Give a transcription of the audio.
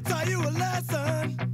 me tell you a lesson.